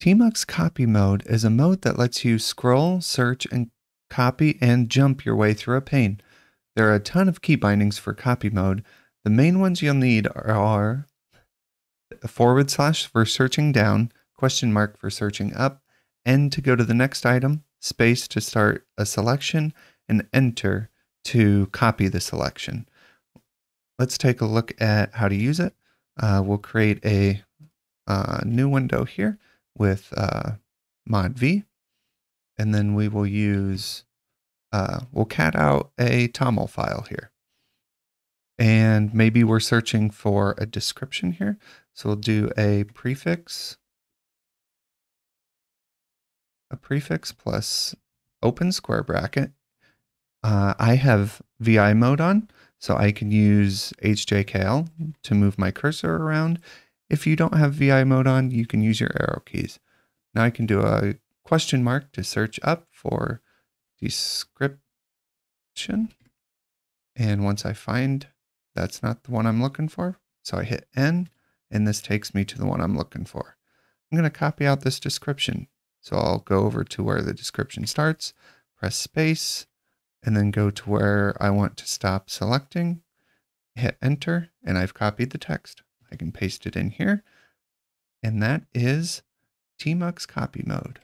Tmux copy mode is a mode that lets you scroll, search, and copy and jump your way through a pane. There are a ton of key bindings for copy mode. The main ones you'll need are forward slash for searching down, question mark for searching up, N to go to the next item, space to start a selection, and enter to copy the selection. Let's take a look at how to use it. Uh, we'll create a uh, new window here with uh, mod v, and then we will use, uh, we'll cat out a TOML file here. And maybe we're searching for a description here. So we'll do a prefix, a prefix plus open square bracket. Uh, I have VI mode on, so I can use HJKL to move my cursor around if you don't have VI mode on, you can use your arrow keys. Now I can do a question mark to search up for description. And once I find that's not the one I'm looking for, so I hit N, and this takes me to the one I'm looking for. I'm going to copy out this description. So I'll go over to where the description starts, press space, and then go to where I want to stop selecting, hit enter, and I've copied the text. I can paste it in here. And that is Tmux copy mode.